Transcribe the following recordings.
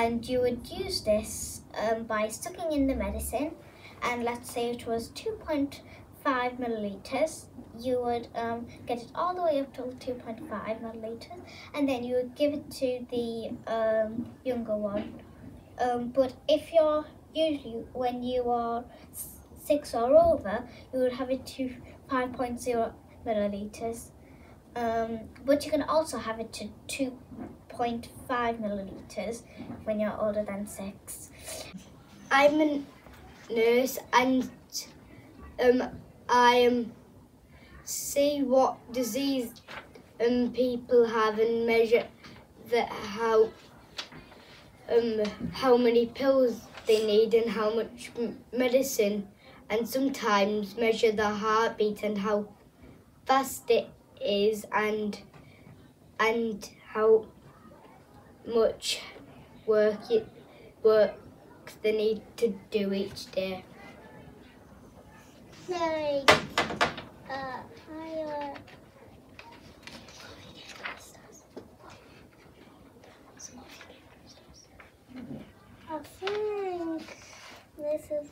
and you would use this um, by sucking in the medicine and let's say it was 2.5 milliliters you would um, get it all the way up to 2.5 milliliters and then you would give it to the um, younger one. Um, but if you're usually when you are six or over you would have it to 5.0 milliliters. Um, but you can also have it to 2.5 milliliters when you're older than six. I'm a nurse and um, I um, see what disease um, people have and measure that how um, how many pills they need and how much medicine and sometimes measure the heartbeat and how fast it is and and how much work it work they need to do each day. Like, uh, I, I think this is.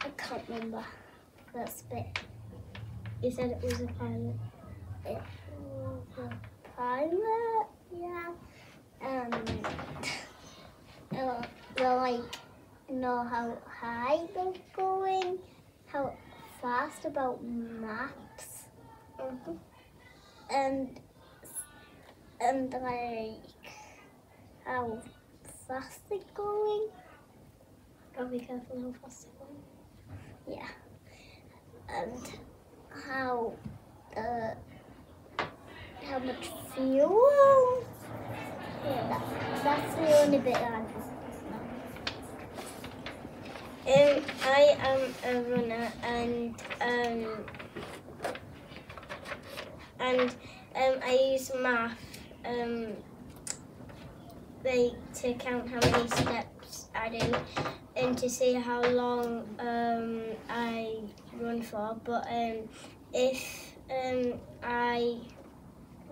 I can't remember this bit. You said it was a pilot. It pilot, yeah. And uh, like know how high they're going, how fast about maps, Mm-hmm. and and like how fast they're going. Gotta be careful how fast they're going. Yeah, and how uh, how much fuel. That, that's the only bit I Um, I am a runner and um, and um, I use math um, like to count how many steps I do and to see how long um, I run for. But um, if um, I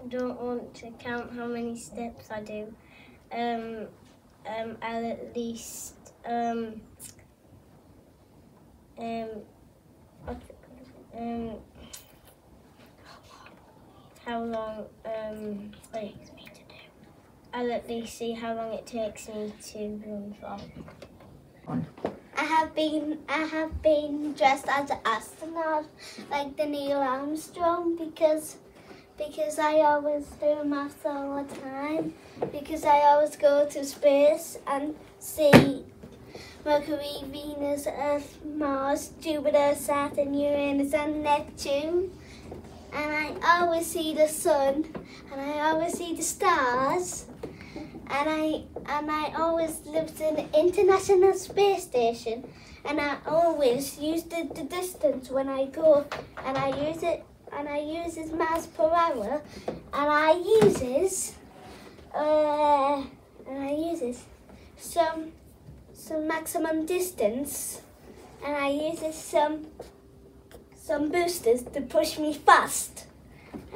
don't want to count how many steps I do, um, um, I'll at least um, um, what's it called? um, how long um, wait, I'll at least see how long it takes me to run for. I have been I have been dressed as an astronaut like the Neil Armstrong because because I always do maths all the time because I always go to space and see Mercury, Venus, Earth, Mars, Jupiter, Saturn, Uranus and Neptune. And I always see the sun and I always see the stars and I and I always lived in the International Space Station and I always use the, the distance when I go and I use it and I uses miles per hour and I uses uh, and I uses some some maximum distance and I uses some some boosters to push me fast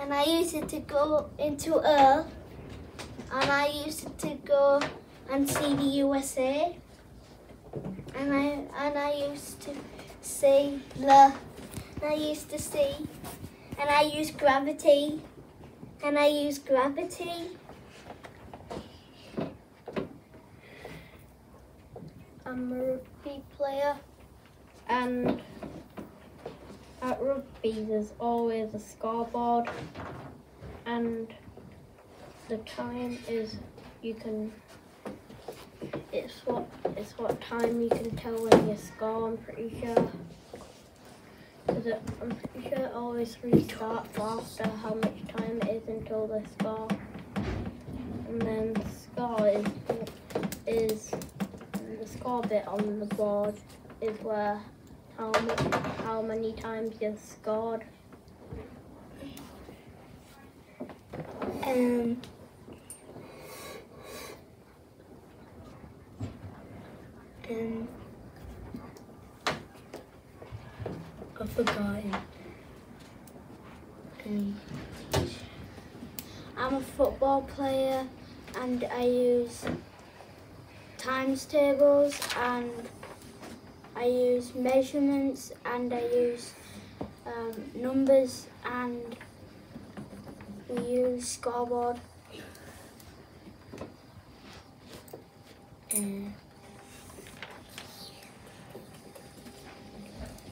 and I use it to go into Earth and I used to go and see the USA. And I and I used to see the I used to see and I use gravity. And I use gravity. I'm a rugby player. And at rugby there's always a scoreboard. And the time is you can it's what it's what time you can tell when you score I'm pretty sure because I'm pretty sure it always restarts after how much time it is until the score and then the score is is the score bit on the board is where how much how many times you've scored Um, um, forgotten. I'm a football player and I use times tables and I use measurements and I use um, numbers and we use scoreboard. Uh,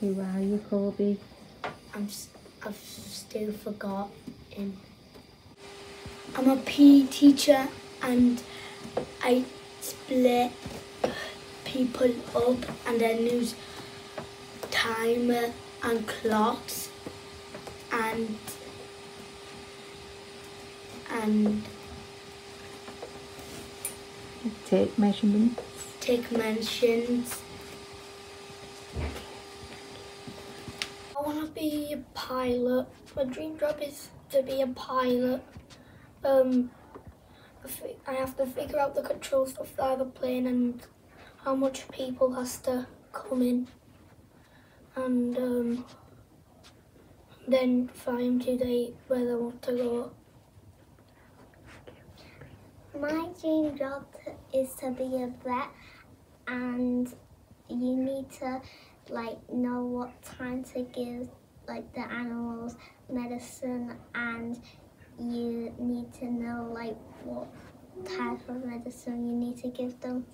Who are you, Kobe? I'm, I've still forgotten. I'm a PE teacher and I split people up and then use timer and clocks and and Take measurements. take mentions. I want to be a pilot. My dream job is to be a pilot. Um, I have to figure out the controls to fly the plane and how much people has to come in, and um, then fly them to the where they want to go. My dream job is to be a vet, and you need to like know what time to give like the animals medicine, and you need to know like what type of medicine you need to give them.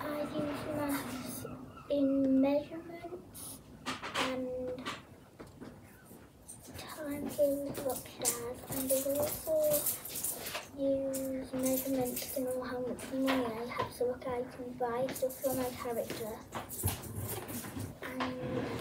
I use maths in measurements and time to rock stars and I also use measurements to know how much money I have so I can buy stuff for my character. Thank you.